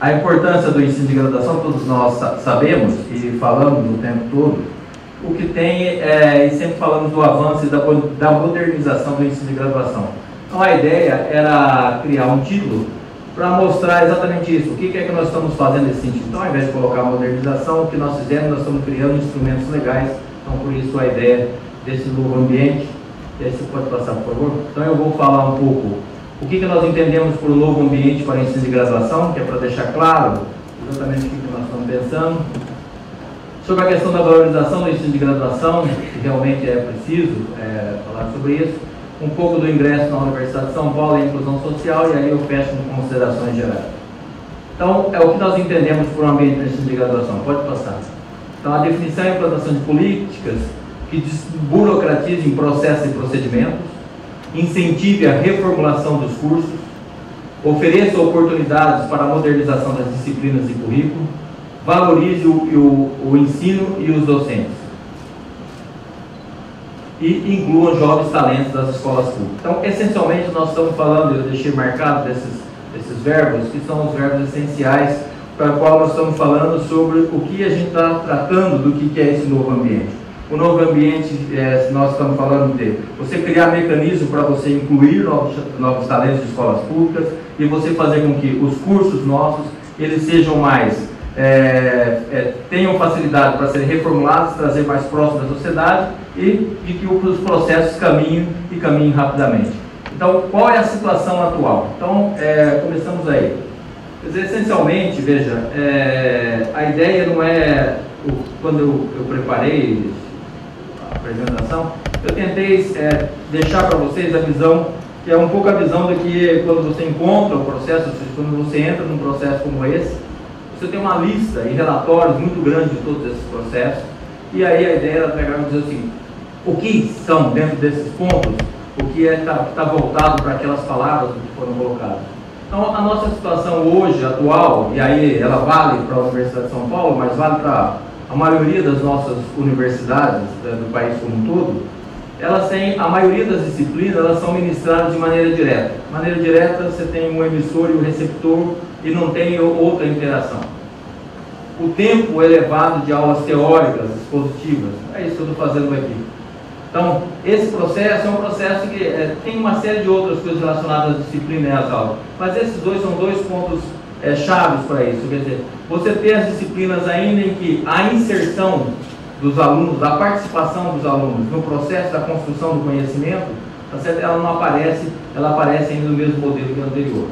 A importância do ensino de graduação, todos nós sabemos e falamos o tempo todo, o que tem, é, e sempre falamos do avanço e da, da modernização do ensino de graduação. Então a ideia era criar um título para mostrar exatamente isso, o que, é que nós estamos fazendo nesse sentido. Então, ao invés de colocar modernização, o que nós fizemos, nós estamos criando instrumentos legais, então por isso a ideia desse novo ambiente. E aí você pode passar, por favor? Então eu vou falar um pouco o que, que nós entendemos por novo ambiente para ensino de graduação, que é para deixar claro exatamente o que, que nós estamos pensando. Sobre a questão da valorização do ensino de graduação, que realmente é preciso é, falar sobre isso um pouco do ingresso na Universidade de São Paulo e inclusão social, e aí eu fecho com considerações gerais. Então, é o que nós entendemos por um ambiente de ensino de graduação. Pode passar. Então, a definição e implantação de políticas que desburocratizem processos e procedimentos, incentive a reformulação dos cursos, ofereça oportunidades para a modernização das disciplinas e currículo, valorize o, o, o ensino e os docentes e incluam jovens talentos das escolas públicas. Então, essencialmente, nós estamos falando, eu deixei marcado desses, desses verbos, que são os verbos essenciais para o qual nós estamos falando sobre o que a gente está tratando do que, é esse novo ambiente. O novo ambiente, é, nós estamos falando de você criar mecanismos para você incluir novos, novos talentos de escolas públicas e você fazer com que os cursos nossos eles sejam mais é, é, tenham facilidade para serem reformulados, trazer mais próximo da sociedade e de que os processos caminhem e caminhem rapidamente. Então, qual é a situação atual? Então, é, começamos aí. Quer dizer, essencialmente, veja, é, a ideia não é, quando eu, eu, preparei apresentação, eu tentei é, deixar para vocês a visão, que é um pouco a visão de que quando você encontra o processo, ou seja, quando você entra num processo como esse, você tem uma lista e relatórios muito grandes de todos esses processos, e aí a ideia era pegar e dizer assim, o que são dentro desses pontos, o que está é, tá voltado para aquelas palavras que foram colocadas. Então, a nossa situação hoje, atual, e aí ela vale para a Universidade de São Paulo, mas vale para a maioria das nossas universidades né, do país como um todo, elas têm, a maioria das disciplinas, elas são ministradas de maneira direta. De maneira direta, você tem um emissor e um receptor e não tem outra interação. O tempo elevado de aulas teóricas, expositivas, é isso que eu estou fazendo aqui. Então, esse processo é um processo que é, tem uma série de outras coisas relacionadas à disciplina e às aulas, mas esses dois são dois pontos é, chaves para isso. Quer dizer, você ter as disciplinas ainda em que a inserção dos alunos, da participação dos alunos no processo da construção do conhecimento, tá ela não aparece, ela aparece ainda no mesmo modelo que o anterior.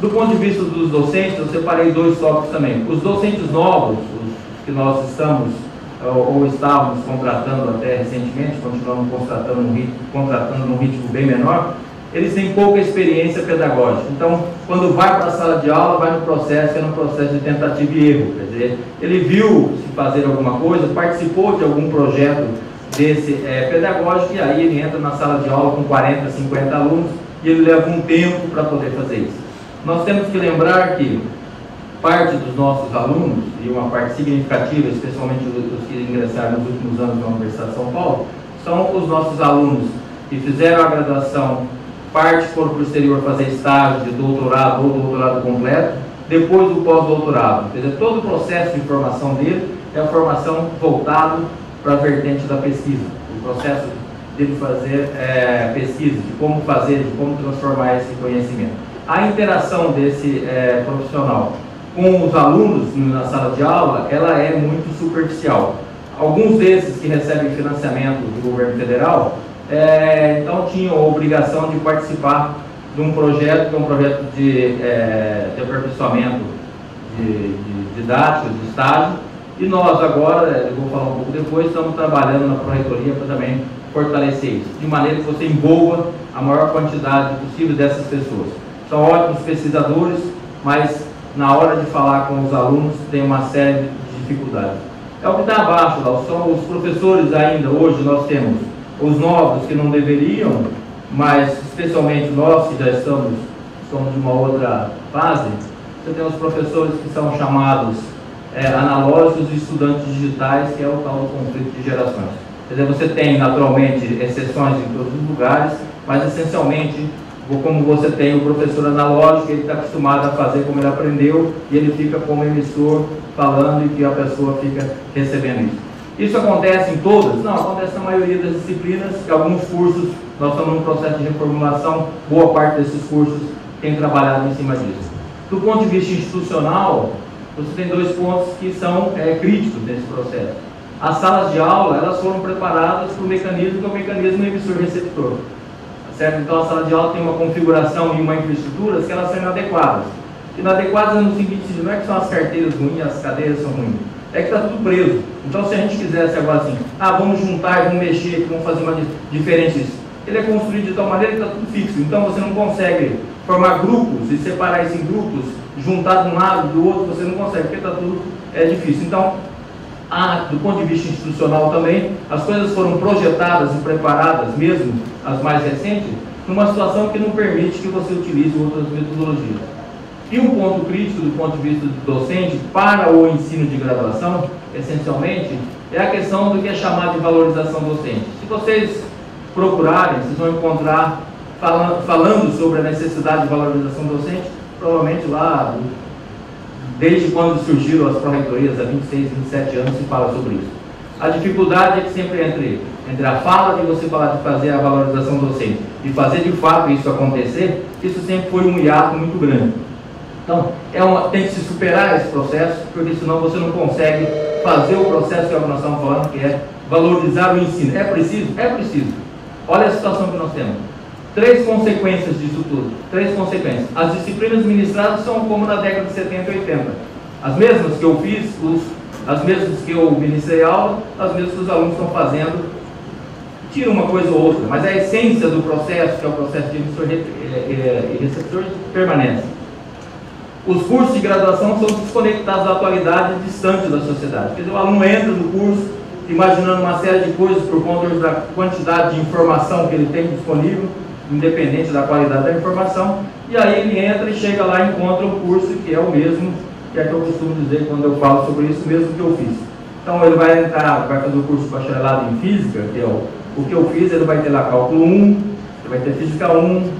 Do ponto de vista dos docentes, eu separei dois tópicos também. Os docentes novos, os que nós estamos ou, ou estávamos contratando até recentemente, continuamos contratando num ritmo, contratando num ritmo bem menor, eles têm pouca experiência pedagógica. Então, quando vai para a sala de aula, vai no processo, é no processo de tentativa e erro. Quer dizer, ele viu se fazer alguma coisa, participou de algum projeto desse é, pedagógico e aí ele entra na sala de aula com 40, 50 alunos e ele leva um tempo para poder fazer isso. Nós temos que lembrar que parte dos nossos alunos, e uma parte significativa, especialmente os que ingressaram nos últimos anos na Universidade de São Paulo, são os nossos alunos que fizeram a graduação parte foram para o exterior fazer estágio de doutorado ou doutorado completo, depois do pós-doutorado. Quer dizer, todo o processo de formação dele é a formação voltado para a vertente da pesquisa. O processo dele fazer é, pesquisa, de como fazer, de como transformar esse conhecimento. A interação desse é, profissional com os alunos na sala de aula, ela é muito superficial. Alguns desses que recebem financiamento do governo federal é, então tinham a obrigação de participar de um projeto, que é um projeto de, é, de aperfeiçoamento de, de didático, de estágio, e nós agora, é, eu vou falar um pouco depois, estamos trabalhando na Proreitoria para também fortalecer isso, de maneira que você envolva a maior quantidade possível dessas pessoas. São ótimos pesquisadores, mas na hora de falar com os alunos tem uma série de dificuldades. É o que está abaixo são os professores ainda, hoje nós temos os novos que não deveriam, mas especialmente nós que já estamos, estamos de uma outra fase, você tem os professores que são chamados é, analógicos e estudantes digitais, que é o tal do conflito de gerações. Quer dizer, você tem naturalmente exceções em todos os lugares, mas essencialmente como você tem o professor analógico, ele está acostumado a fazer como ele aprendeu e ele fica como emissor falando e que a pessoa fica recebendo isso. Isso acontece em todas? Não, acontece na maioria das disciplinas, e alguns cursos, nós estamos num processo de reformulação, boa parte desses cursos tem trabalhado em cima disso. Do ponto de vista institucional, você tem dois pontos que são é, críticos nesse processo. As salas de aula, elas foram preparadas para o mecanismo que é o mecanismo emissor-receptor. Certo? Então a sala de aula tem uma configuração e uma infraestrutura que elas são inadequadas. Inadequadas no seguinte não é que são as carteiras ruins, as cadeiras são ruins, é que está tudo preso. Então se a gente quisesse agora assim, ah, vamos juntar, vamos mexer, vamos fazer uma diferente isso. Ele é construído de tal maneira que está tudo fixo. Então você não consegue formar grupos e separar isso em grupos, juntar de um lado do outro, você não consegue, porque está tudo é difícil. Então, ah, do ponto de vista institucional também, as coisas foram projetadas e preparadas, mesmo as mais recentes, numa situação que não permite que você utilize outras metodologias. E um ponto crítico do ponto de vista do docente para o ensino de graduação, essencialmente, é a questão do que é chamado de valorização docente. Se vocês procurarem, vocês vão encontrar falando, falando sobre a necessidade de valorização docente, provavelmente lá desde quando surgiram as pró-reitorias, há 26, 27 anos, se fala sobre isso. A dificuldade é que sempre entre, entre a fala de você falar de fazer a valorização docente e fazer de fato isso acontecer, isso sempre foi um hiato muito grande. Então, é uma, tem que se superar esse processo, porque senão você não consegue fazer o processo que nós estamos falando, que é valorizar o ensino. É preciso? É preciso. Olha a situação que nós temos. Três consequências disso tudo. Três consequências. As disciplinas ministradas são como na década de 70 e 80. As mesmas que eu fiz, os, as mesmas que eu ministrei aula, as mesmas que os alunos estão fazendo. Tira uma coisa ou outra, mas a essência do processo, que é o processo de emissor e receptor, permanece. Os cursos de graduação são desconectados da atualidade e distantes da sociedade. Quer dizer, o aluno entra no curso imaginando uma série de coisas por conta da quantidade de informação que ele tem disponível, independente da qualidade da informação, e aí ele entra e chega lá e encontra um curso que é o mesmo, que é que eu costumo dizer quando eu falo sobre isso, mesmo que eu fiz. Então ele vai entrar, vai fazer o curso bacharelado em física, que é o, o que eu fiz, ele vai ter lá cálculo 1, ele vai ter física 1,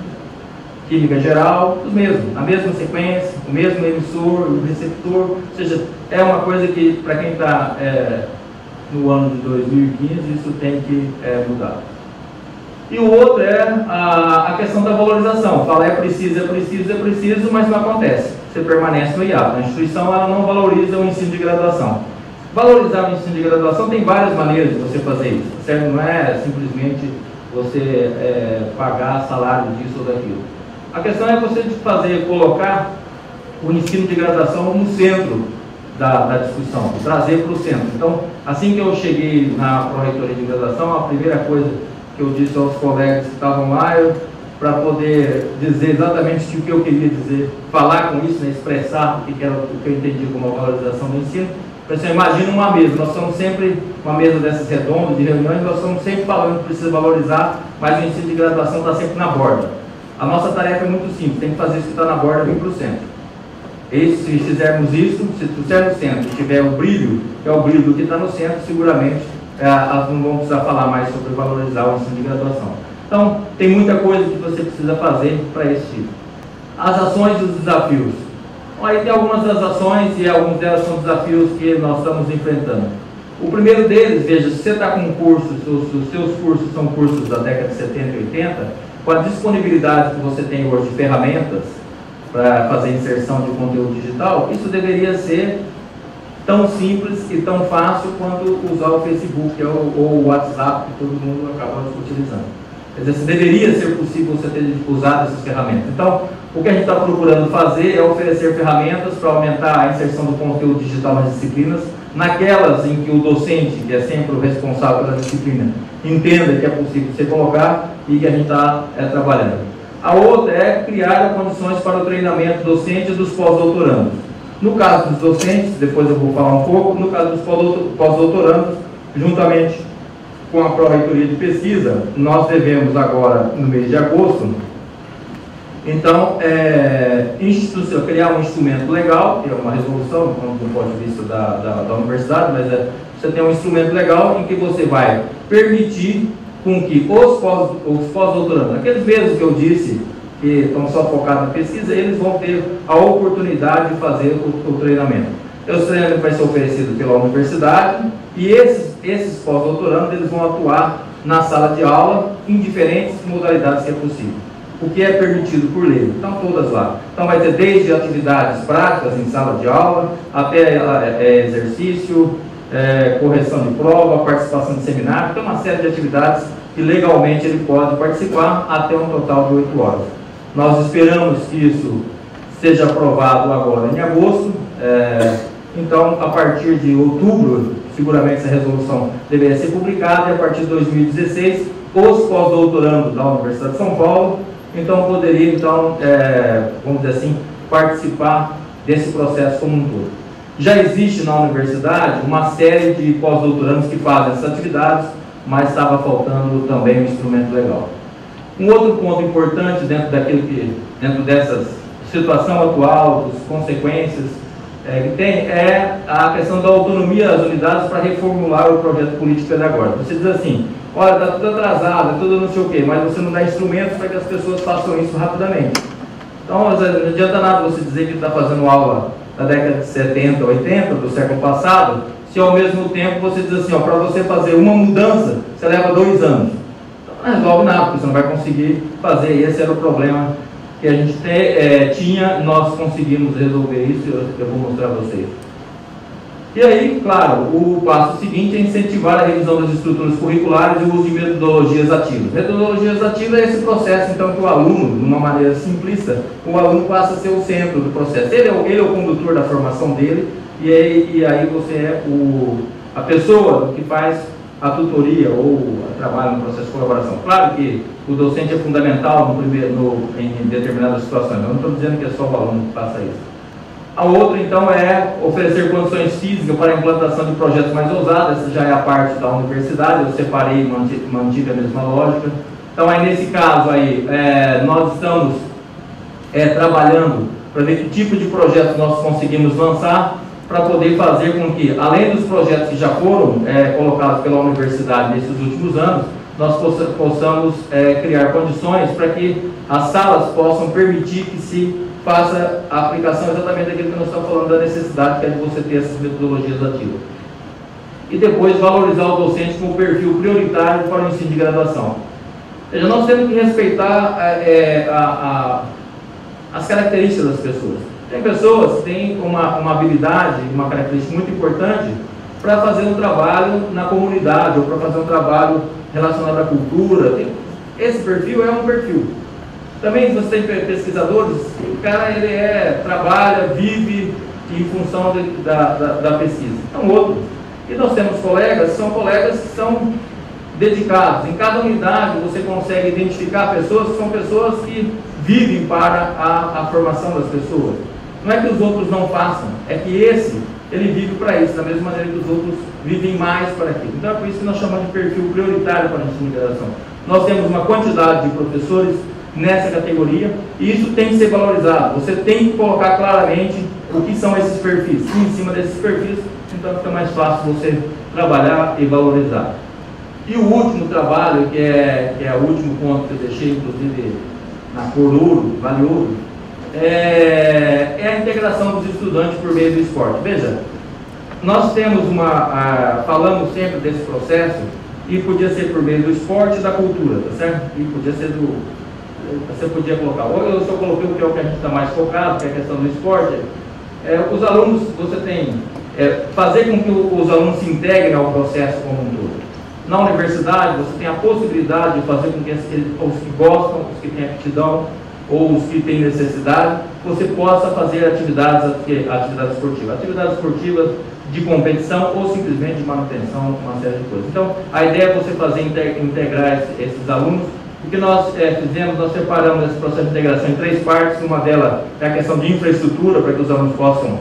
química geral, os mesmos, a mesma sequência, o mesmo emissor, o receptor, ou seja, é uma coisa que para quem está é, no ano de 2015 isso tem que é, mudar. E o outro é a, a questão da valorização. Fala é preciso, é preciso, é preciso, mas não acontece. Você permanece no IAP. A instituição ela não valoriza o ensino de graduação. Valorizar o ensino de graduação tem várias maneiras de você fazer isso. Certo? Não é simplesmente você é, pagar salário disso ou daquilo. A questão é você fazer, colocar o ensino de graduação no centro da, da discussão, trazer para o centro. Então, assim que eu cheguei na Pró-Reitoria de Graduação, a primeira coisa que eu disse aos colegas que estavam lá, para poder dizer exatamente o que eu queria dizer, falar com isso, né, expressar o que era o que eu entendi como a valorização do ensino. Pessoal, imagina uma mesa, nós estamos sempre, uma mesa dessas redondas, de reuniões, nós estamos sempre falando que precisa valorizar, mas o ensino de graduação está sempre na borda. A nossa tarefa é muito simples, tem que fazer que está na borda vir para o centro. E se fizermos isso, se trouxer no centro tiver o brilho, que é o brilho do que está no centro, seguramente é, não vão precisar falar mais sobre valorizar o ensino de graduação. Então, tem muita coisa que você precisa fazer para esse tipo. As ações e os desafios. Aí tem algumas das ações e algumas delas são desafios que nós estamos enfrentando. O primeiro deles, veja, se você está com cursos, se os seus cursos são cursos da década de 70 e 80, com a disponibilidade que você tem hoje de ferramentas para fazer inserção de conteúdo digital, isso deveria ser tão simples e tão fácil quanto usar o Facebook ou, ou o WhatsApp que todo mundo acaba utilizando. Quer dizer, deveria ser possível você ter usado essas ferramentas. Então, o que a gente está procurando fazer é oferecer ferramentas para aumentar a inserção do conteúdo digital nas disciplinas, naquelas em que o docente, que é sempre o responsável pela disciplina, entenda que é possível você colocar e que a gente está é, trabalhando. A outra é criar condições para o treinamento docente dos pós-doutorandos. No caso dos docentes, depois eu vou falar um pouco, no caso dos pós-doutorandos, juntamente com a Pró-Reitoria de Pesquisa, nós devemos agora, no mês de agosto, então, é, criar um instrumento legal, que é uma resolução, do ponto de vista da, da, da universidade, mas é, você tem um instrumento legal em que você vai permitir com que os pós-doutorandos, aqueles mesmos que eu disse, que estão só focados na pesquisa, eles vão ter a oportunidade de fazer o, o treinamento. Esse treinamento vai ser oferecido pela universidade e esses, esses pós-doutorandos eles vão atuar na sala de aula em diferentes modalidades que é possível. O que é permitido por lei. Então, todas lá. Então, vai ter desde atividades práticas em sala de aula, até é, é exercício, é, correção de prova, participação de seminário, tem uma série de atividades que legalmente ele pode participar até um total de oito horas. Nós esperamos que isso seja aprovado agora em agosto. É, então, a partir de outubro, seguramente essa resolução deveria ser publicada e a partir de 2016, os pós-doutorandos da Universidade de São Paulo, então poderiam, então, é, vamos dizer assim, participar desse processo como um todo. Já existe na universidade uma série de pós-doutorandos que fazem essas atividades, mas estava faltando também um instrumento legal. Um outro ponto importante dentro daquilo que, dentro dessa situação atual, das consequências é, que tem, é a questão da autonomia das unidades para reformular o projeto político pedagógico. Você diz assim, olha, está tudo atrasado, tudo não sei o quê, mas você não dá instrumentos para que as pessoas façam isso rapidamente. Então, não adianta nada você dizer que está fazendo aula da década de 70, 80, do século passado, se ao mesmo tempo você diz assim, para você fazer uma mudança, você leva dois anos. Então, não resolve nada, porque você não vai conseguir fazer. Esse era o problema que a gente te, é, tinha, nós conseguimos resolver isso, eu, eu vou mostrar a vocês. E aí, claro, o passo seguinte é incentivar a revisão das estruturas curriculares e o uso de metodologias ativas. Metodologias ativas é esse processo, então, que o aluno, de uma maneira simplista, o aluno passa a ser o centro do processo. Ele é o, ele é o condutor da formação dele, e aí, e aí você é o, a pessoa que faz a tutoria ou trabalha no processo de colaboração. Claro que o docente é fundamental no primeiro, no, em determinadas situações, eu não estou dizendo que é só o aluno que faça isso. A outra, então, é oferecer condições físicas para a implantação de projetos mais ousados. Essa já é a parte da universidade, eu separei e mantive, mantive a mesma lógica. Então, aí, nesse caso, aí, é, nós estamos é, trabalhando para ver que tipo de projetos nós conseguimos lançar para poder fazer com que, além dos projetos que já foram é, colocados pela universidade nesses últimos anos, nós possamos é, criar condições para que as salas possam permitir que se faça a aplicação exatamente daquilo que nós estamos falando da necessidade que é de você ter essas metodologias ativas. E depois valorizar o docente como perfil prioritário para o ensino de graduação. Ou seja, nós temos que respeitar é, a, a, as características das pessoas. Tem pessoas que têm uma, uma habilidade, uma característica muito importante para fazer um trabalho na comunidade ou para fazer um trabalho relacionado à cultura. Esse perfil é um perfil. Também você tem pesquisadores, o cara ele é, trabalha, vive em função de, da, da, da, pesquisa. Então outro. E nós temos colegas, são colegas que são dedicados. Em cada unidade você consegue identificar pessoas que são pessoas que vivem para a, a formação das pessoas. Não é que os outros não façam, é que esse, ele vive para isso, da mesma maneira que os outros vivem mais para aquilo. Então é por isso que nós chamamos de perfil prioritário para a ensino de graduação. Nós temos uma quantidade de professores nessa categoria e isso tem que ser valorizado. Você tem que colocar claramente o que são esses perfis. E em cima desses perfis, então fica mais fácil você trabalhar e valorizar. E o último trabalho, que é, que é o último ponto que eu deixei, inclusive, na cor ouro, vale ouro, é, é a integração dos estudantes por meio do esporte. Veja, nós temos uma, a, falamos sempre desse processo, e podia ser por meio do esporte e da cultura, tá certo? E podia ser do, você podia colocar, ou eu só coloquei o que é o que a gente está mais focado, que é a questão do esporte, é, os alunos, você tem, é, fazer com que os alunos se integrem ao processo como um todo. Na universidade, você tem a possibilidade de fazer com que os que gostam, os que têm aptidão, ou os que têm necessidade, você possa fazer atividades, atividades esportivas. Atividades esportivas de competição ou simplesmente de manutenção, uma série de coisas. Então, a ideia é você fazer integrar esses alunos o que nós é, fizemos, nós separamos esse processo de integração em três partes. Uma delas é a questão de infraestrutura, para que os alunos possam,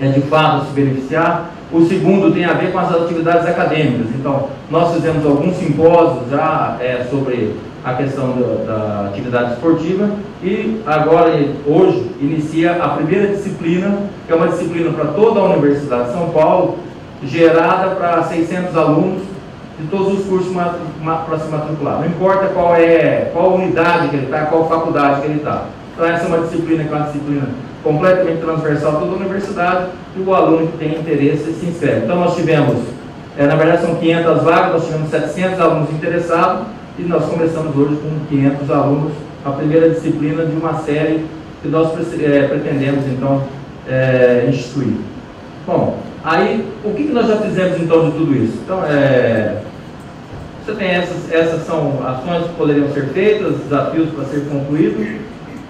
é, de fato, se beneficiar. O segundo tem a ver com as atividades acadêmicas. Então, nós fizemos alguns simpósios já é, sobre a questão da, da, atividade esportiva e agora, hoje, inicia a primeira disciplina, que é uma disciplina para toda a Universidade de São Paulo, gerada para 600 alunos de todos os cursos para se matricular. Não importa qual é, qual unidade que ele está, qual faculdade que ele está. Então essa é uma disciplina que é uma disciplina completamente transversal a toda a universidade e o aluno que tem interesse se inscreve. Então nós tivemos, é, na verdade são 500 vagas, nós tivemos 700 alunos interessados e nós começamos hoje com 500 alunos, a primeira disciplina de uma série que nós é, pretendemos então é, instituir. Bom, aí o que, que nós já fizemos então de tudo isso? Então, é, você tem essas, essas são ações que poderiam ser feitas, desafios para ser concluídos,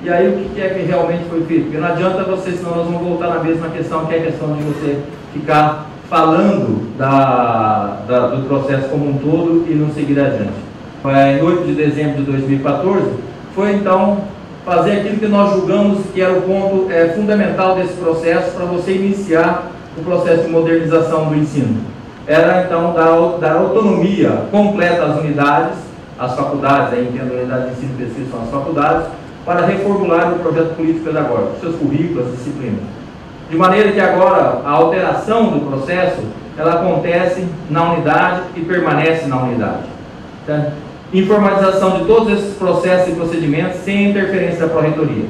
e aí o que é que realmente foi feito? Porque não adianta você, senão nós vamos voltar na mesma questão, que é a questão de você ficar falando da, da, do processo como um todo e não seguir adiante. Em 8 de dezembro de 2014, foi então fazer aquilo que nós julgamos que era o ponto é, fundamental desse processo para você iniciar o processo de modernização do ensino. Era então dar, dar autonomia completa às unidades, às faculdades, aí entendo a unidade de ensino pesquisa são as faculdades, para reformular o projeto político pedagógico, seus currículos, as disciplinas. De maneira que agora a alteração do processo ela acontece na unidade e permanece na unidade. Tá? Informatização de todos esses processos e procedimentos sem interferência da Pró-Reitoria.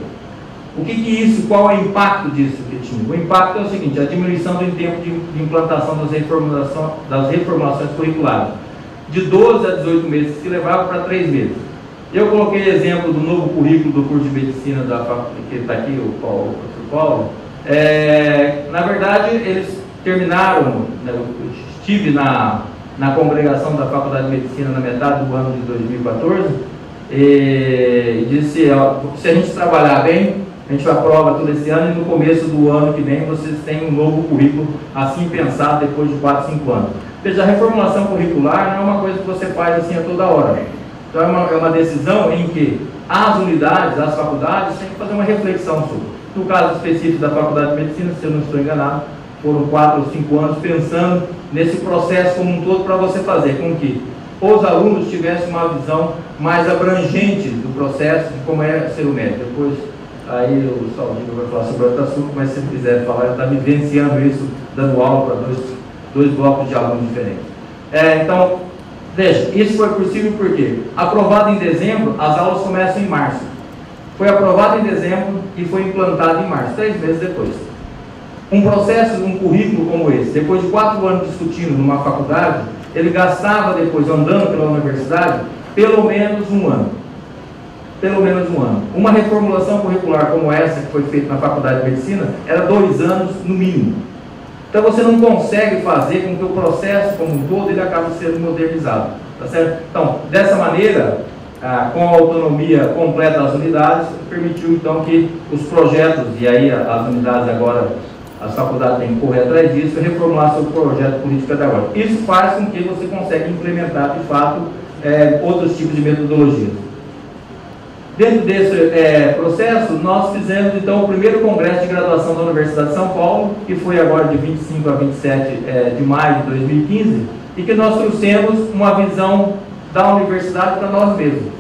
O que, que isso, qual é o impacto disso que tinha? O impacto é o seguinte, a diminuição do tempo de, implantação das, reformulação, das reformulações curriculares. De 12 a 18 meses que levava para 3 meses. Eu coloquei exemplo do novo currículo do curso de medicina da que está aqui, o Paulo, o Paulo. É, na verdade, eles terminaram, né, eu estive na, na congregação da Faculdade de Medicina na metade do ano de 2014 e, e disse, ó, se a gente trabalhar bem, a gente aprova todo esse ano e no começo do ano que vem vocês têm um novo currículo assim pensado depois de 4, 5 anos. Veja, a reformulação curricular não é uma coisa que você faz assim a toda hora. Então é uma, é uma decisão em que as unidades, as faculdades, têm que fazer uma reflexão sobre. No caso específico da Faculdade de Medicina, se eu não estou enganado, foram quatro ou cinco anos pensando nesse processo como um todo para você fazer com que os alunos tivessem uma visão mais abrangente do processo de como é ser o médico. Depois, aí o Saldino vai falar sobre outro assunto, mas se quiser falar, ele está vivenciando isso, dando aula para dois, dois blocos de alunos diferentes. É, então, Veja, isso foi possível porque, aprovado em dezembro, as aulas começam em março. Foi aprovado em dezembro e foi implantado em março, três meses depois. Um processo, um currículo como esse, depois de quatro anos discutindo numa faculdade, ele gastava depois, andando pela universidade, pelo menos um ano. Pelo menos um ano. Uma reformulação curricular como essa, que foi feita na Faculdade de Medicina, era dois anos no mínimo. Então você não consegue fazer com que o processo como um todo ele acabe sendo modernizado. Tá certo? Então, dessa maneira, ah, com a autonomia completa das unidades, permitiu então que os projetos, e aí as unidades agora, as faculdades têm que correr atrás disso, reformular seu projeto político pedagógico. Isso faz com que você consiga implementar de fato é, outros tipos de metodologias. Dentro desse é, processo, nós fizemos então o primeiro congresso de graduação da Universidade de São Paulo, que foi agora de 25 a 27 é, de maio de 2015, e que nós trouxemos uma visão da universidade para nós mesmos.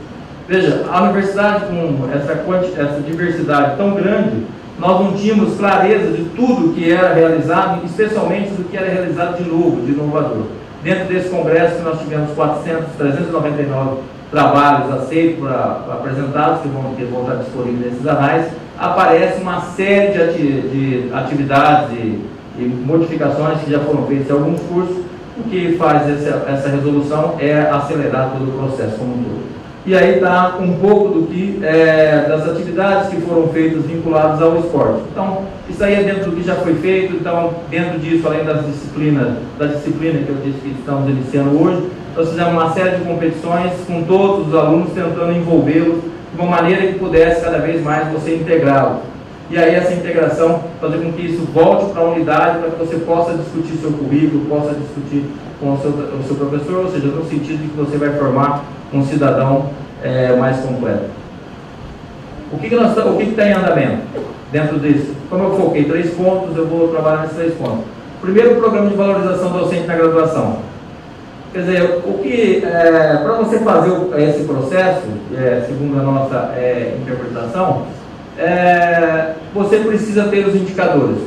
Veja, a universidade com essa, essa diversidade tão grande, nós não tínhamos clareza de tudo que era realizado, especialmente do que era realizado de novo, de inovador. Dentro desse congresso, nós tivemos 400, 399 trabalhos aceitos para apresentados, que vão, que vão estar disponíveis nesses anais, aparece uma série de, ati de atividades e, e, modificações que já foram feitas em alguns cursos. O que faz essa, essa resolução é acelerar todo o processo como um todo. E aí está um pouco do que é, das atividades que foram feitas vinculadas ao esporte. Então, isso aí é dentro do que já foi feito, então, dentro disso, além das disciplinas, da disciplina que eu disse que estamos iniciando hoje, nós fizemos uma série de competições com todos os alunos, tentando envolvê-los de uma maneira que pudesse cada vez mais você integrá-los. E aí essa integração fazer com que isso volte para a unidade, para que você possa discutir seu currículo, possa discutir com o seu, o seu professor, ou seja, no sentido de que você vai formar um cidadão é, mais completo. O que, que, nós, o que, que está em andamento dentro disso? Como eu foquei três pontos, eu vou trabalhar nesses três pontos. Primeiro, o programa de valorização docente na graduação. Quer dizer, o que, é, para você fazer esse processo, é, segundo a nossa é, interpretação, é, você precisa ter os indicadores.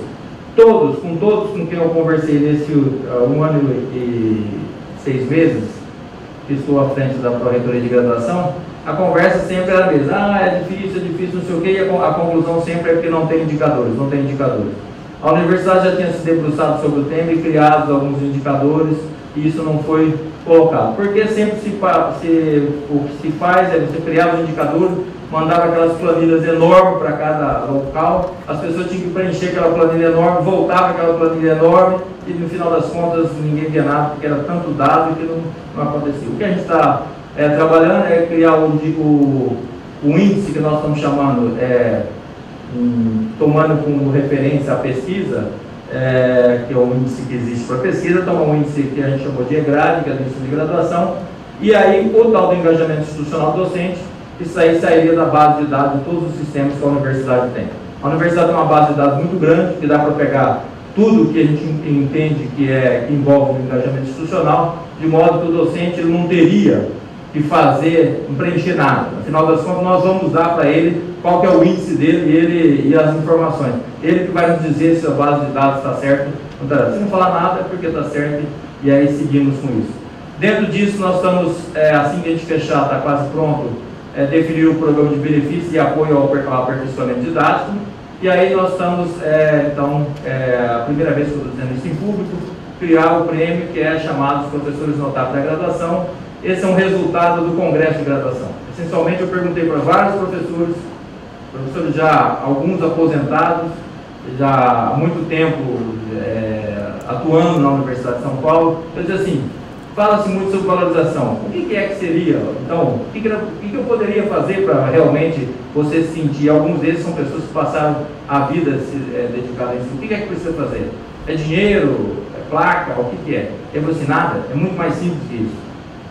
Todos, com todos com quem eu conversei nesse um ano e seis meses, que estou à frente da Pró-Reitoria de Graduação, a conversa sempre era a mesma. Ah, é difícil, é difícil, não sei o quê, e a, a conclusão sempre é que não tem indicadores, não tem indicadores. A universidade já tinha se debruçado sobre o tema e criado alguns indicadores, e isso não foi colocado. Porque sempre se, se, o que se faz é você criar os indicadores, mandava aquelas planilhas enormes para cada local, as pessoas tinham que preencher aquela planilha enorme, voltava aquela planilha enorme, e no final das contas ninguém via nada, porque era tanto dado que não, não acontecia. O que a gente está é, trabalhando é criar o, o, o, índice que nós estamos chamando, é, um, tomando como referência a pesquisa, é, que é o índice que existe para pesquisa, então é um índice que a gente chamou de EGRAD, que é o índice de graduação, e aí o tal do engajamento institucional docente, isso aí sairia da base de dados de todos os sistemas que a universidade tem. A universidade tem uma base de dados muito grande, que dá para pegar tudo que a gente entende que, é, que envolve o engajamento institucional, de modo que o docente ele não teria que fazer, não preencher nada. Afinal das contas, nós vamos dar para ele qual é o índice dele e, ele, e as informações. Ele que vai nos dizer se a base de dados está certa ou está Se não falar nada, é porque está certo e aí seguimos com isso. Dentro disso, nós estamos, é, assim que a gente fechar, está quase pronto, é, definir o programa de benefícios e apoio ao aperfeiçoamento didático. E aí nós estamos, é, então, é, a primeira vez que estou dizendo isso em público, criar o prêmio que é chamado os professores notáveis da graduação. Esse é um resultado do congresso de graduação. Essencialmente eu perguntei para vários professores, professores já, alguns aposentados, já há muito tempo é, atuando na Universidade de São Paulo, eu disse assim, fala-se muito sobre valorização. O que, é que seria? Então, o que, que, eu, poderia fazer para realmente você se sentir? Alguns deles são pessoas que passaram a vida se é, dedicada a isso. O que, que é que precisa fazer? É dinheiro? É placa? O que, que é? É você nada? É muito mais simples que isso.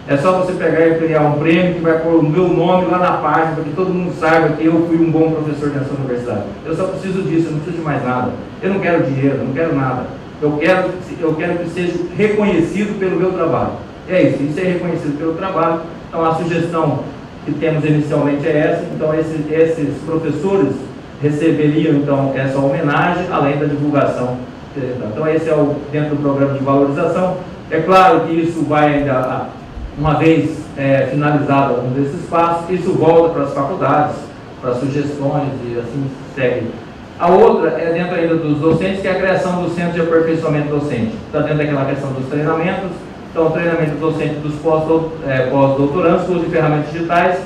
É só você pegar e criar um prêmio que vai pôr o meu nome lá na página para que todo mundo saiba que eu fui um bom professor nessa universidade. Eu só preciso disso, eu não preciso de mais nada. Eu não quero dinheiro, não quero nada. Eu quero, eu quero que seja reconhecido pelo meu trabalho. É isso, isso é reconhecido pelo trabalho. Então a sugestão que temos inicialmente é essa. Então esses, esses professores receberiam então essa homenagem, além da divulgação. Então esse é o dentro do programa de valorização. É claro que isso vai ainda, uma vez é, finalizado algum desses passos, isso volta para as faculdades, para sugestões e assim segue a outra é dentro ainda dos docentes, que é a criação do centro de aperfeiçoamento docente. Está dentro daquela questão dos treinamentos. Então, treinamento docente dos é, pós-doutorandos, uso de ferramentas digitais.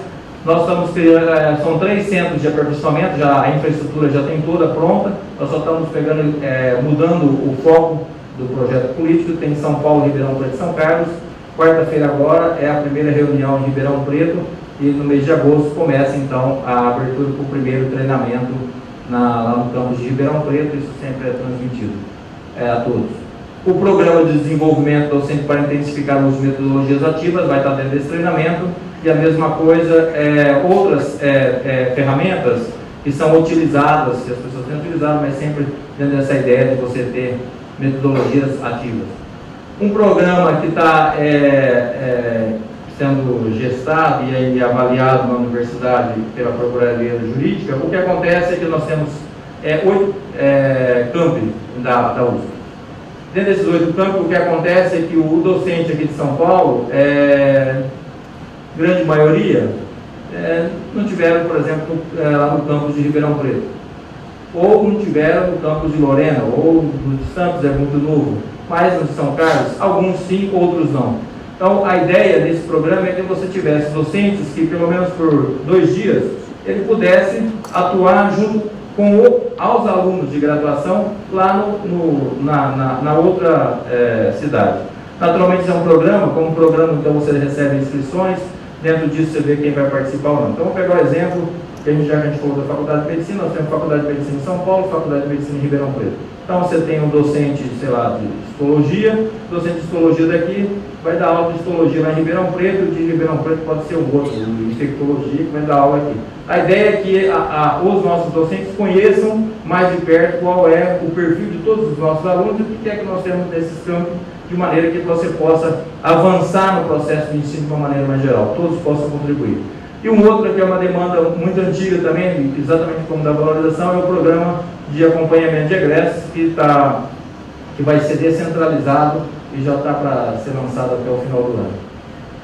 Nós estamos criando, é, são três centros de aperfeiçoamento, já, a infraestrutura já tem toda pronta. Nós só estamos pegando, é, mudando o foco do projeto político. Tem São Paulo, Ribeirão Preto e São Carlos. Quarta-feira agora é a primeira reunião em Ribeirão Preto e no mês de agosto começa então a abertura para o primeiro treinamento na, lá no campus de Ribeirão Preto, isso sempre é transmitido é, a todos. O programa de desenvolvimento docente para intensificar as metodologias ativas vai estar dentro desse treinamento e a mesma coisa, é, outras é, é, ferramentas que são utilizadas, que as pessoas têm utilizado, mas sempre dentro dessa ideia de você ter metodologias ativas. Um programa que está é, é, sendo gestado e aí avaliado na universidade pela Procuradoria Jurídica, o que acontece é que nós temos é, oito é, campi da, da USP. Dentro desses oito campos, o que acontece é que o docente aqui de São Paulo, é, grande maioria, é, não tiveram, por exemplo, é, lá no campus de Ribeirão Preto. Ou não tiveram no campus de Lorena, ou no de Santos é muito novo. Mas no São Carlos, alguns sim, outros não. Então, a ideia desse programa é que você tivesse docentes que, pelo menos por dois dias, ele pudesse atuar junto com o, aos alunos de graduação lá no, no, na, na, na, outra é, cidade. Naturalmente, isso é um programa, como programa, então você recebe inscrições, dentro disso você vê quem vai participar ou não. Então, vou pegar o exemplo que a gente já falou da Faculdade de Medicina, nós temos Faculdade de Medicina em São Paulo, Faculdade de Medicina em Ribeirão Preto. Então você tem um docente, sei lá, de histologia, docente de histologia daqui vai dar aula de histologia lá em Ribeirão Preto, de Ribeirão Preto pode ser o outro, de infectologia, que vai dar aula aqui. A ideia é que a, a, os nossos docentes conheçam mais de perto qual é o perfil de todos os nossos alunos e o que é que nós temos nesses campos, de maneira que você possa avançar no processo de ensino de uma maneira mais geral, todos possam contribuir. E um outro que é uma demanda muito antiga também, exatamente como da valorização, é o programa de acompanhamento de egressos que, tá, que vai ser descentralizado e já está para ser lançado até o final do ano.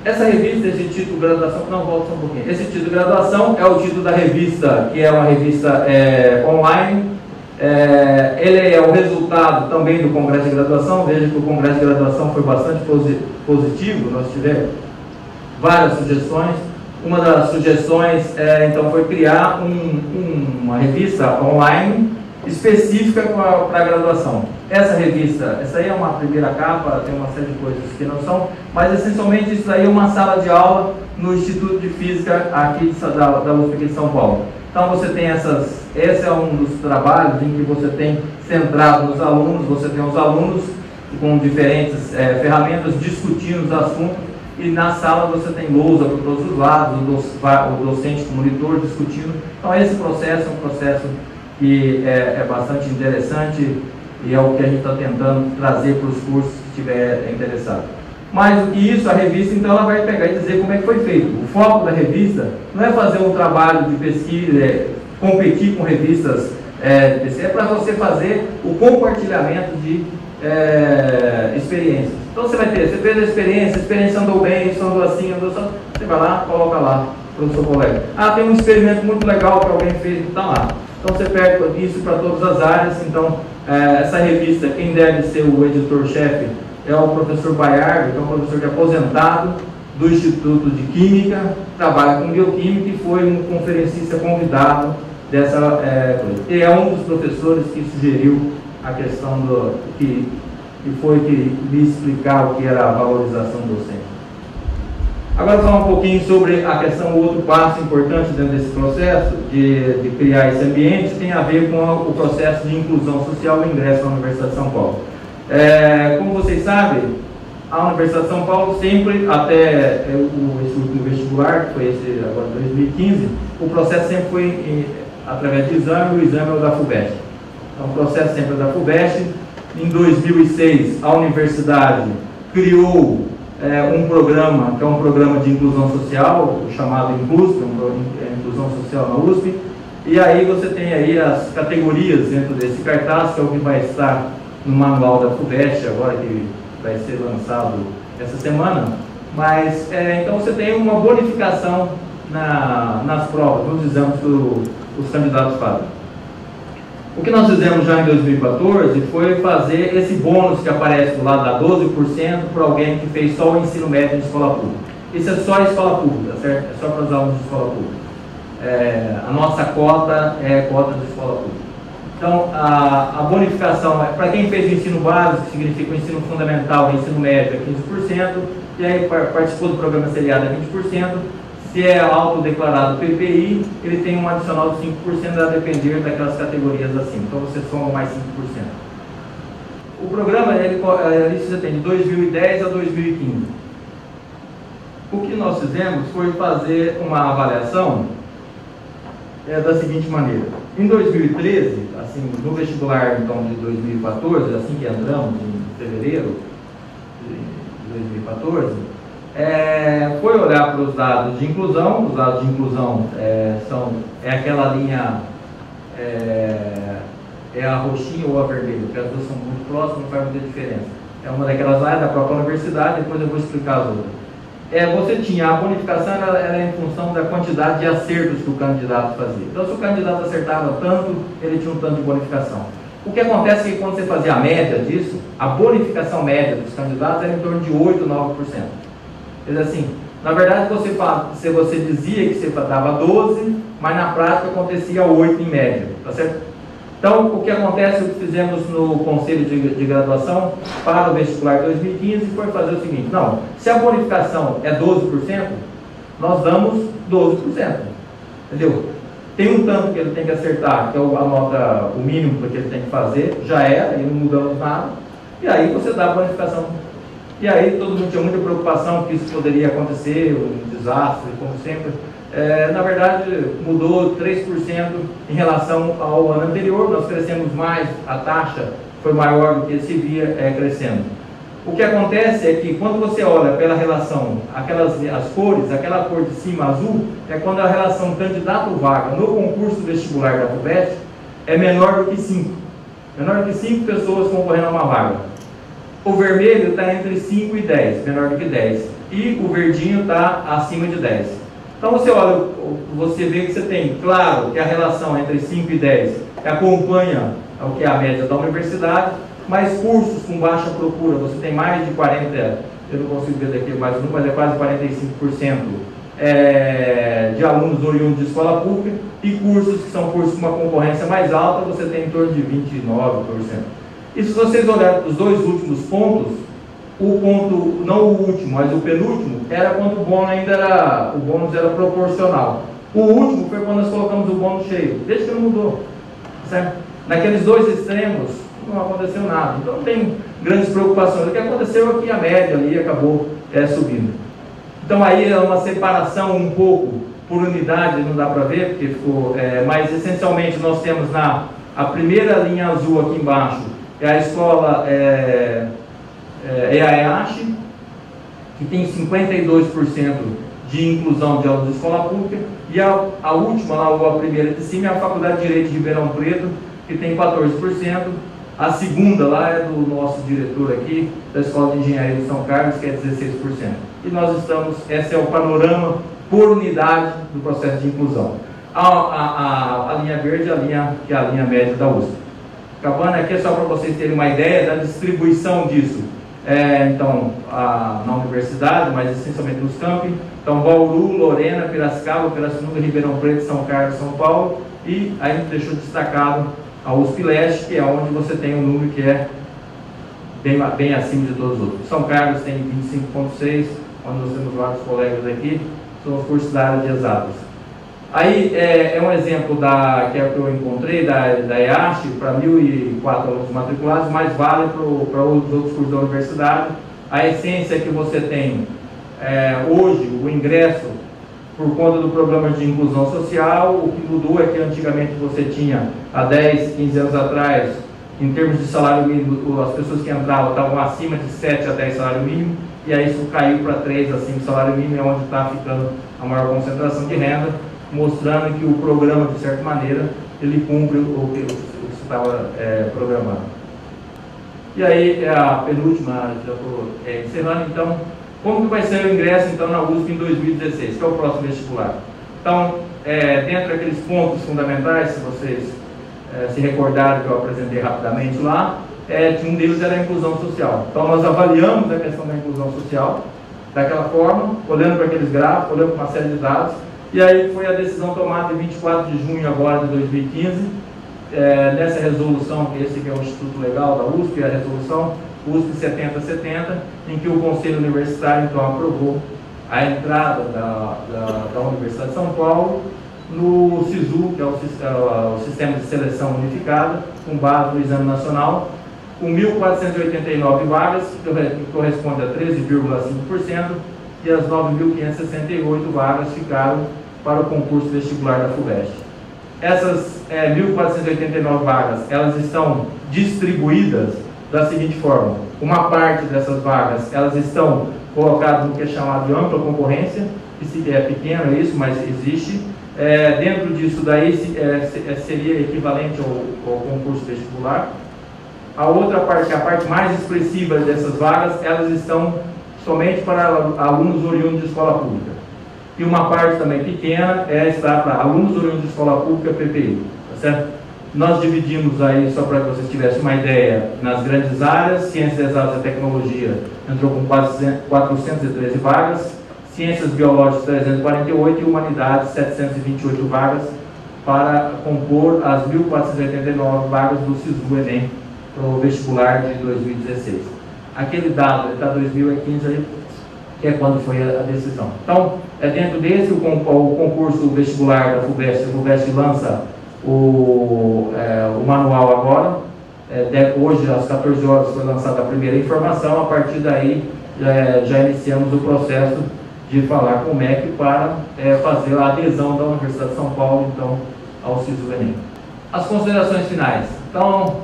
essa revista, esse título graduação, não, volta um pouquinho. Esse título graduação é o título da revista, que é uma revista é, online. É, ele é o resultado também do Congresso de Graduação. Veja que o Congresso de Graduação foi bastante positivo, nós tivemos várias sugestões. Uma das sugestões, é, então, foi criar um, um, uma revista online específica para a graduação. Essa revista, essa aí é uma primeira capa, tem uma série de coisas que não são, mas essencialmente isso aí é uma sala de aula no Instituto de Física aqui de, da, da USP de São Paulo. Então você tem essas, esse é um dos trabalhos em que você tem centrado nos alunos, você tem os alunos com diferentes é, ferramentas discutindo os assuntos e na sala você tem lousa para todos os lados, o docente com monitor discutindo. Então esse processo é um processo que é, é bastante interessante e é o que a gente está tentando trazer para os cursos que estiver interessado. Mais do que isso, a revista então ela vai pegar e dizer como é que foi feito. O foco da revista não é fazer um trabalho de pesquisa, é competir com revistas é, é para você fazer o compartilhamento de é, experiências. Então você vai ter, você fez a experiência, a experiência andou bem, isso andou assim, andou assim, você vai lá, coloca lá para o seu colega. Ah, tem um experimento muito legal que alguém fez, está lá. Então você pega isso para todas as áreas. Então, é, essa revista, quem deve ser o editor-chefe é o professor Baiardo, que é um professor de aposentado do Instituto de Química, trabalha com bioquímica e foi um conferencista convidado dessa é, coisa. E é um dos professores que sugeriu a questão do que, que foi que me explicar o que era a valorização docente. Agora falar um pouquinho sobre a questão, o outro passo importante dentro desse processo de, de criar esse ambiente tem a ver com o processo de inclusão social e ingresso à Universidade de São Paulo. É, como vocês sabem, a Universidade de São Paulo sempre, até é, o, último vestibular, que foi esse agora 2015, o processo sempre foi em, através de exame, o exame é o da FUVEST. Então o processo sempre é da FUVEST. Em 2006, a universidade criou é, um programa, que é um programa de inclusão social, chamado INCLUSP, um, é, Inclusão Social na USP, e aí você tem aí as categorias dentro desse cartaz, que é o que vai estar no manual da FUVEST, agora que vai ser lançado essa semana, mas é, então você tem uma bonificação na, nas provas, nos exames que os candidatos fazem. O que nós fizemos já em 2014 foi fazer esse bônus que aparece do lado da 12% para alguém que fez só o ensino médio em escola pública. Isso é só escola pública, certo? É só para os alunos de escola pública. É, a nossa cota é cota de escola pública. Então, a, a bonificação, é para quem fez o ensino básico, que significa o ensino fundamental e ensino médio, é 15%, e aí participou do programa seriado é 20%, se é autodeclarado PPI, ele tem um adicional de 5% a depender daquelas categorias acima. Então você soma mais 5%. O programa, ele, ele você tem de 2010 a 2015. O que nós fizemos foi fazer uma avaliação é, da seguinte maneira. Em 2013, assim, no vestibular então, de 2014, assim que entramos, em fevereiro de 2014, é, foi olhar para os dados de inclusão, os dados de inclusão é, são, é aquela linha, é, é, a roxinha ou a vermelha, porque as duas são muito próximas, não faz muita diferença. É uma daquelas áreas da própria universidade, depois eu vou explicar as outras. É, você tinha a bonificação era, era em função da quantidade de acertos que o candidato fazia. Então, se o candidato acertava tanto, ele tinha um tanto de bonificação. O que acontece é que quando você fazia a média disso, a bonificação média dos candidatos era em torno de 8, 9%. Ele assim, na verdade você, se você dizia que você dava 12, mas na prática acontecia 8 em média, tá certo? Então, o que acontece, o que fizemos no Conselho de, de Graduação para o vestibular 2015 foi fazer o seguinte, não, se a bonificação é 12%, nós damos 12%, entendeu? Tem um tanto que ele tem que acertar, que é a nota, o mínimo que ele tem que fazer, já era, e não mudamos nada, e aí você dá a bonificação e aí todo mundo tinha muita preocupação que isso poderia acontecer, um desastre, como sempre. É, na verdade, mudou 3% em relação ao ano anterior, nós crescemos mais, a taxa foi maior do que se via é, crescendo. O que acontece é que quando você olha pela relação, aquelas as cores, aquela cor de cima azul, é quando a relação candidato-vaga no concurso vestibular da FUVEST é menor do que 5. Menor do que 5 pessoas concorrendo a uma vaga. O vermelho está entre 5 e 10, menor do que 10. e o verdinho está acima de 10. Então você olha, você vê que você tem, claro, que a relação entre 5 e 10 acompanha o que é a média da universidade, mas cursos com baixa procura, você tem mais de 40, eu não consigo ver daqui mais um, mas é quase 45% é, de alunos oriundos de escola pública e cursos que são cursos com uma concorrência mais alta, você tem em torno de 29%. E se vocês olharem os dois últimos pontos, o ponto, não o último, mas o penúltimo, era quando o bônus ainda era, o bônus era proporcional. O último foi quando nós colocamos o bônus cheio, desde que não mudou. Certo? Naqueles dois extremos, não aconteceu nada. Então não tem grandes preocupações. O que aconteceu é que a média ali acabou é, subindo. Então aí é uma separação um pouco por unidade, não dá para ver, porque ficou. É, mas essencialmente nós temos na a primeira linha azul aqui embaixo, é a escola é, é, a EASH, que tem 52% de inclusão de alunos de escola pública, e a, a última, lá, a primeira de cima, é a Faculdade de Direito de Ribeirão Preto, que tem 14%. A segunda lá é do nosso diretor aqui, da Escola de Engenharia de São Carlos, que é 16%. E nós estamos, esse é o panorama por unidade do processo de inclusão. A, a, a, a linha verde é a linha, que é a linha média da USP. Acabando aqui é só para vocês terem uma ideia da distribuição disso. É, então, a, na universidade, mas essencialmente nos campi. Então, Bauru, Lorena, Piracicaba, Pirassununga, Ribeirão Preto, São Carlos, São Paulo. E a gente deixou destacado a USP Leste, que é onde você tem um número que é bem, bem acima de todos os outros. São Carlos tem 25,6, onde nós temos vários colegas aqui, são os cursos da área de exatas. Aí é, é, um exemplo da, que, é que eu encontrei da, da EASH para 1.004 alunos matriculados, mas vale para os outros cursos da universidade. A essência que você tem é, hoje o ingresso por conta do programa de inclusão social. O que mudou é que antigamente você tinha, há 10, 15 anos atrás, em termos de salário mínimo, as pessoas que entravam estavam acima de 7 a 10 salário mínimo, e aí isso caiu para 3 a 5 salário mínimo, é onde está ficando a maior concentração de renda, mostrando que o programa, de certa maneira, ele cumpre o que estava é, programado. E aí, é a penúltima, já estou é, encerrando, então, como que vai ser o ingresso, então, na USP em 2016, que é o próximo vestibular? Então, é, dentro daqueles pontos fundamentais, se vocês é, se recordarem que eu apresentei rapidamente lá, é, um deles era a inclusão social. Então, nós avaliamos a questão da inclusão social daquela forma, olhando para aqueles gráficos, olhando para uma série de dados, e aí foi a decisão tomada em 24 de junho agora de 2015, é, nessa resolução, esse que é o Instituto Legal da USP, a resolução USP 7070, em que o Conselho Universitário então aprovou a entrada da, da, da Universidade de São Paulo no SISU, que é o, é o, Sistema de Seleção Unificada, com base no Exame Nacional, com 1.489 vagas, que corresponde a 13,5%, e as 9.568 vagas ficaram para o concurso vestibular da FUVEST. Essas é, 1.489 vagas, elas estão distribuídas da seguinte forma: uma parte dessas vagas elas estão colocadas no que é chamado de ampla concorrência, que é pequeno isso, mas existe. É, dentro disso daí é, é, seria equivalente ao, ao, concurso vestibular. A outra parte, a parte mais expressiva dessas vagas, elas estão somente para alunos oriundos de escola pública. E uma parte também pequena é está para alunos oriundos de escola pública PPI, tá certo? Nós dividimos aí, só para que vocês tivessem uma ideia, nas grandes áreas, Ciências Exatas e Tecnologia entrou com quase 413 vagas, Ciências Biológicas 348 e Humanidades 728 vagas para compor as 1.489 vagas do SISU Enem para o vestibular de 2016. Aquele dado está 2015 aí, que é quando foi a decisão. Então, é dentro desse o, concurso vestibular da FUVEST, a FUVEST lança o, é, o manual agora. É, hoje, às 14 horas, foi lançada a primeira informação. A partir daí, já, já iniciamos o processo de falar com o MEC para é, fazer a adesão da Universidade de São Paulo, então, ao CISO Enem. As considerações finais. Então,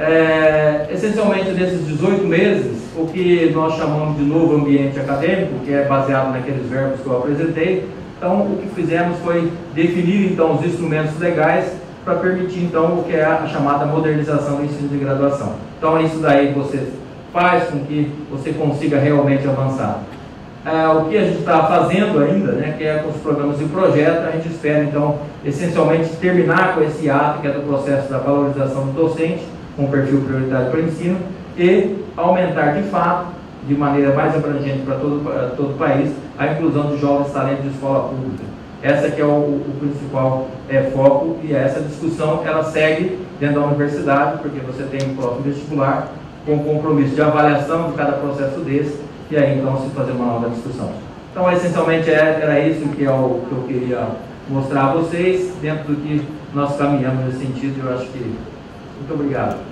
é, essencialmente, nesses 18 meses, o que nós chamamos de novo ambiente acadêmico, que é baseado naqueles verbos que eu apresentei, então, o que fizemos foi definir então os instrumentos legais para permitir então o que é a chamada modernização do ensino de graduação. Então, é isso daí que você faz com que você consiga realmente avançar. é, o que a gente está fazendo ainda, né, que é com os programas e projetos, a gente espera então essencialmente terminar com esse ato que é do processo da valorização do docente, com perfil prioritário para o ensino, e aumentar de fato, de maneira mais abrangente para todo, para todo o país, a inclusão de jovens talentos de escola pública. Essa que é o, o principal é, foco e essa discussão ela segue dentro da universidade, porque você tem o próprio vestibular com compromisso de avaliação de cada processo desse e aí então se fazer uma nova discussão. Então, essencialmente é, era isso que, é o, que eu queria mostrar a vocês, dentro do que nós caminhamos nesse sentido, eu acho que. Muito obrigado.